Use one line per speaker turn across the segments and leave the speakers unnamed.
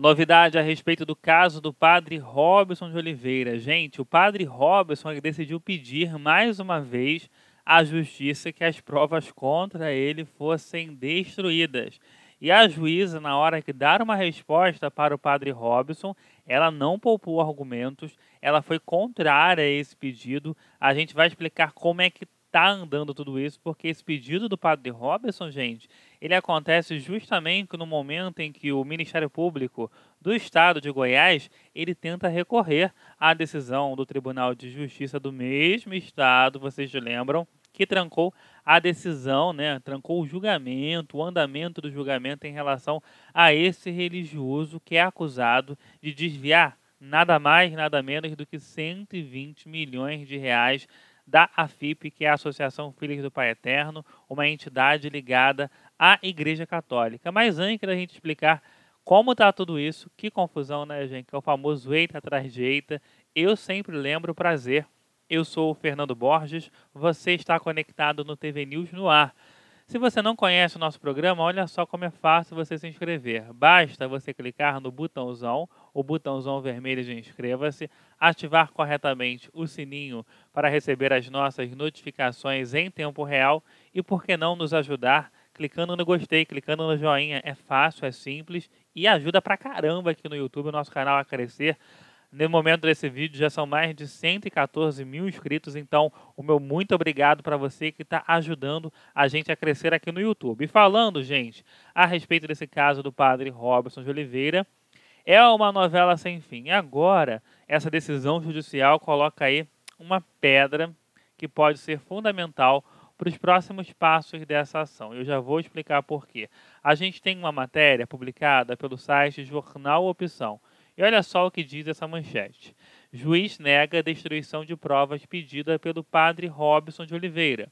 Novidade a respeito do caso do padre Robson de Oliveira. Gente, o padre Robson decidiu pedir mais uma vez à justiça que as provas contra ele fossem destruídas. E a juíza, na hora que dar uma resposta para o padre Robson, ela não poupou argumentos, ela foi contrária a esse pedido. A gente vai explicar como é que está andando tudo isso, porque esse pedido do padre Robson, gente, ele acontece justamente no momento em que o Ministério Público do Estado de Goiás, ele tenta recorrer à decisão do Tribunal de Justiça do mesmo estado, vocês lembram, que trancou a decisão, né, trancou o julgamento, o andamento do julgamento em relação a esse religioso que é acusado de desviar nada mais, nada menos do que 120 milhões de reais da AFIP, que é a Associação Filhos do Pai Eterno, uma entidade ligada à Igreja Católica. Mas antes da gente explicar como está tudo isso, que confusão, né, gente? Que é o famoso eita atrás de eita. Eu sempre lembro o prazer. Eu sou o Fernando Borges, você está conectado no TV News no ar. Se você não conhece o nosso programa, olha só como é fácil você se inscrever. Basta você clicar no botãozão, o botãozão vermelho de inscreva-se, ativar corretamente o sininho para receber as nossas notificações em tempo real e, por que não, nos ajudar clicando no gostei, clicando no joinha. É fácil, é simples e ajuda pra caramba aqui no YouTube o nosso canal a crescer. No momento desse vídeo já são mais de 114 mil inscritos, então o meu muito obrigado para você que está ajudando a gente a crescer aqui no YouTube. E falando, gente, a respeito desse caso do padre Robson de Oliveira, é uma novela sem fim. E agora, essa decisão judicial coloca aí uma pedra que pode ser fundamental para os próximos passos dessa ação. Eu já vou explicar por quê. A gente tem uma matéria publicada pelo site Jornal Opção e olha só o que diz essa manchete. Juiz nega destruição de provas pedida pelo padre Robson de Oliveira.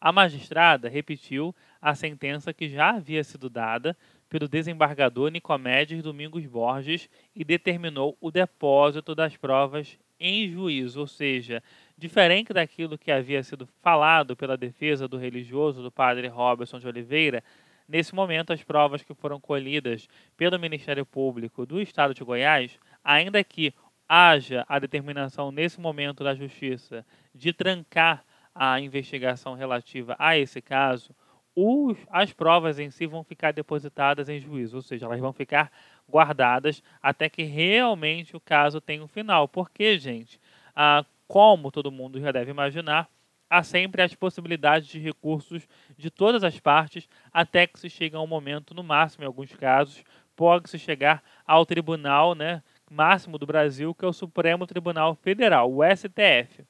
A magistrada repetiu a sentença que já havia sido dada pelo desembargador Nicomedes Domingos Borges e determinou o depósito das provas em juízo, ou seja, diferente daquilo que havia sido falado pela defesa do religioso do padre Robson de Oliveira, Nesse momento, as provas que foram colhidas pelo Ministério Público do Estado de Goiás, ainda que haja a determinação nesse momento da Justiça de trancar a investigação relativa a esse caso, os, as provas em si vão ficar depositadas em juízo, ou seja, elas vão ficar guardadas até que realmente o caso tenha um final. Porque, gente, ah, como todo mundo já deve imaginar, há sempre as possibilidades de recursos de todas as partes, até que se chegue a um momento, no máximo em alguns casos, pode-se chegar ao tribunal né, máximo do Brasil, que é o Supremo Tribunal Federal, o STF.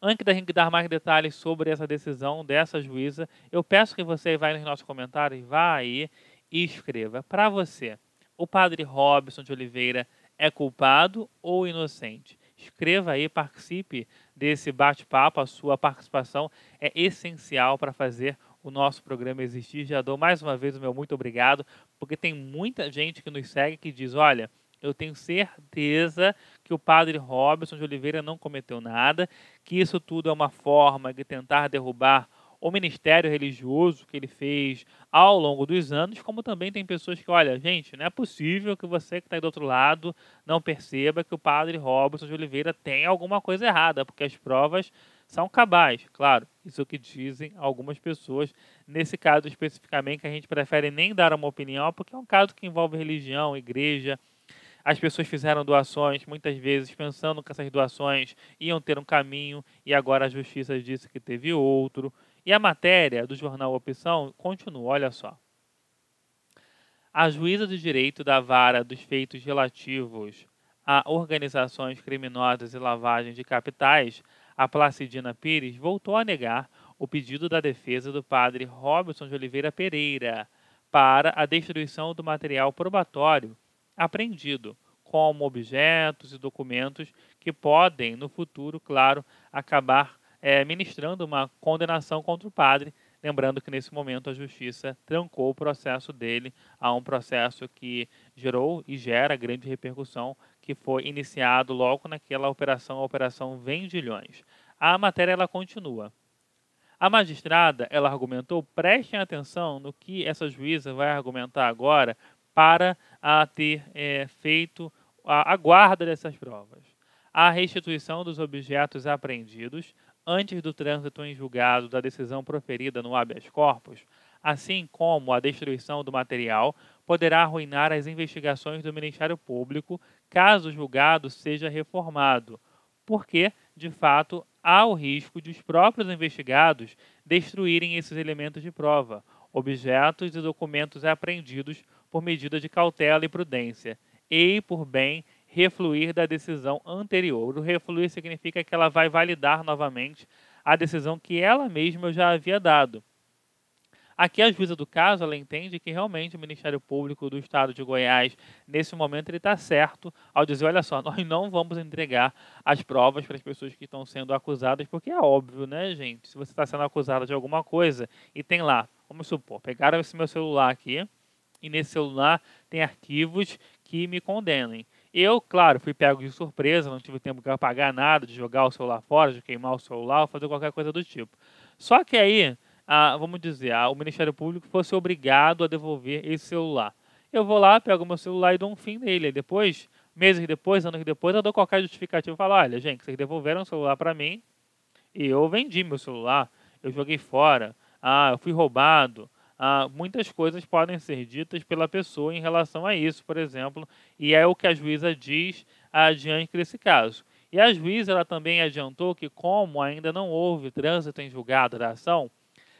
Antes da gente dar mais detalhes sobre essa decisão dessa juíza, eu peço que você vá nos nossos comentários, vá aí e escreva. Para você, o padre Robson de Oliveira é culpado ou inocente? Escreva aí, participe desse bate-papo, a sua participação é essencial para fazer o nosso programa existir. Já dou mais uma vez o meu muito obrigado, porque tem muita gente que nos segue que diz: olha, eu tenho certeza que o padre Robson de Oliveira não cometeu nada, que isso tudo é uma forma de tentar derrubar o ministério religioso que ele fez ao longo dos anos, como também tem pessoas que, olha, gente, não é possível que você que está do outro lado não perceba que o padre Robson de Oliveira tem alguma coisa errada, porque as provas são cabais. Claro, isso é o que dizem algumas pessoas. Nesse caso especificamente, que a gente prefere nem dar uma opinião, porque é um caso que envolve religião, igreja. As pessoas fizeram doações, muitas vezes pensando que essas doações iam ter um caminho, e agora a justiça disse que teve outro. E a matéria do jornal Opção continua, olha só. A juíza de direito da vara dos feitos relativos a organizações criminosas e lavagem de capitais, a Placidina Pires, voltou a negar o pedido da defesa do padre Robson de Oliveira Pereira para a destruição do material probatório apreendido, como objetos e documentos que podem, no futuro, claro, acabar é, ministrando uma condenação contra o padre. Lembrando que nesse momento a justiça trancou o processo dele a um processo que gerou e gera grande repercussão, que foi iniciado logo naquela operação, a Operação Vendilhões. A matéria ela continua. A magistrada ela argumentou, prestem atenção no que essa juíza vai argumentar agora para a ter é, feito a, a guarda dessas provas. A restituição dos objetos apreendidos antes do trânsito em julgado da decisão proferida no habeas corpus, assim como a destruição do material, poderá arruinar as investigações do Ministério Público caso o julgado seja reformado, porque, de fato, há o risco de os próprios investigados destruírem esses elementos de prova, objetos e documentos apreendidos por medida de cautela e prudência, e, por bem, refluir da decisão anterior. O refluir significa que ela vai validar novamente a decisão que ela mesma já havia dado. Aqui a juíza do caso, ela entende que realmente o Ministério Público do Estado de Goiás, nesse momento, ele está certo ao dizer, olha só, nós não vamos entregar as provas para as pessoas que estão sendo acusadas, porque é óbvio, né, gente? Se você está sendo acusado de alguma coisa e tem lá, vamos supor, pegaram esse meu celular aqui, e nesse celular tem arquivos que me condenem. Eu, claro, fui pego de surpresa, não tive tempo de apagar nada, de jogar o celular fora, de queimar o celular, fazer qualquer coisa do tipo. Só que aí a, vamos dizer, a, o Ministério Público fosse obrigado a devolver esse celular. Eu vou lá, pego meu celular e dou um fim nele. Depois, meses depois, anos depois, eu dou qualquer justificativo e falo, olha, gente, vocês devolveram o celular para mim e eu vendi meu celular, eu joguei fora, ah, eu fui roubado. Ah, muitas coisas podem ser ditas pela pessoa em relação a isso, por exemplo, e é o que a juíza diz adiante desse caso. E a juíza ela também adiantou que, como ainda não houve trânsito em julgado da ação,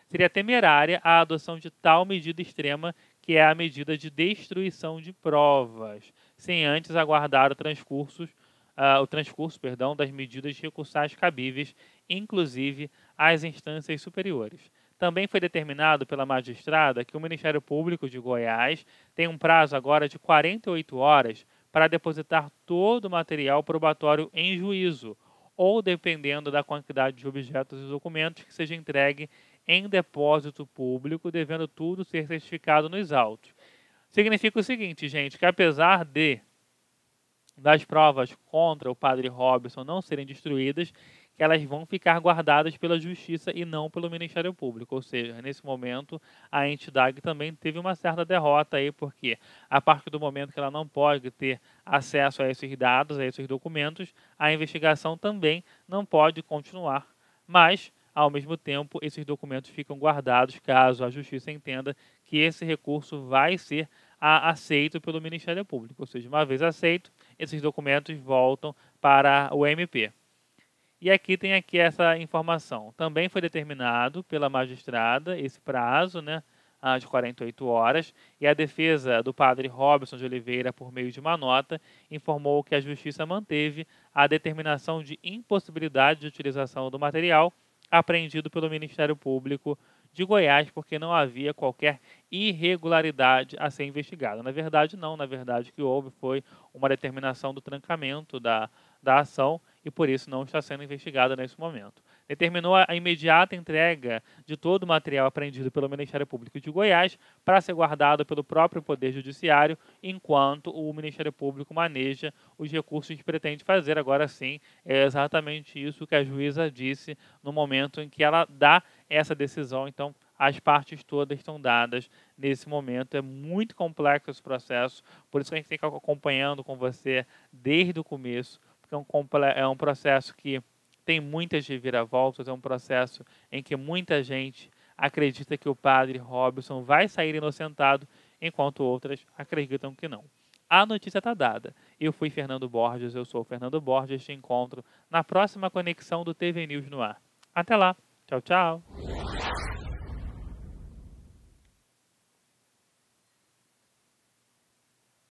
seria temerária a adoção de tal medida extrema, que é a medida de destruição de provas, sem antes aguardar o transcurso, uh, o transcurso perdão, das medidas recursais cabíveis, inclusive às instâncias superiores. Também foi determinado pela magistrada que o Ministério Público de Goiás tem um prazo agora de 48 horas para depositar todo o material probatório em juízo, ou dependendo da quantidade de objetos e documentos que seja entregue em depósito público, devendo tudo ser certificado nos autos. Significa o seguinte, gente, que apesar de das provas contra o padre Robson não serem destruídas, elas vão ficar guardadas pela Justiça e não pelo Ministério Público. Ou seja, nesse momento, a entidade também teve uma certa derrota aí, porque a partir do momento que ela não pode ter acesso a esses dados, a esses documentos, a investigação também não pode continuar. Mas ao mesmo tempo, esses documentos ficam guardados caso a Justiça entenda que esse recurso vai ser aceito pelo Ministério Público. Ou seja, uma vez aceito, esses documentos voltam para o MP. E aqui tem aqui essa informação. Também foi determinado pela magistrada esse prazo, né, de 48 horas, e a defesa do padre Robson de Oliveira, por meio de uma nota, informou que a Justiça manteve a determinação de impossibilidade de utilização do material apreendido pelo Ministério Público de Goiás porque não havia qualquer irregularidade a ser investigada. Na verdade, não. Na verdade, o que houve foi uma determinação do trancamento da, da ação e por isso não está sendo investigada nesse momento. Determinou a imediata entrega de todo o material apreendido pelo Ministério Público de Goiás para ser guardado pelo próprio Poder Judiciário, enquanto o Ministério Público maneja os recursos que pretende fazer. Agora sim, é exatamente isso que a juíza disse no momento em que ela dá essa decisão. Então, as partes todas estão dadas nesse momento. É muito complexo esse processo, por isso que a gente tem que acompanhando com você desde o começo porque é um, é um processo que tem muitas reviravoltas, é um processo em que muita gente acredita que o padre Robson vai sair inocentado, enquanto outras acreditam que não. A notícia está dada. Eu fui Fernando Borges, eu sou Fernando Borges, te encontro na próxima conexão do TV News no ar. Até lá. Tchau, tchau.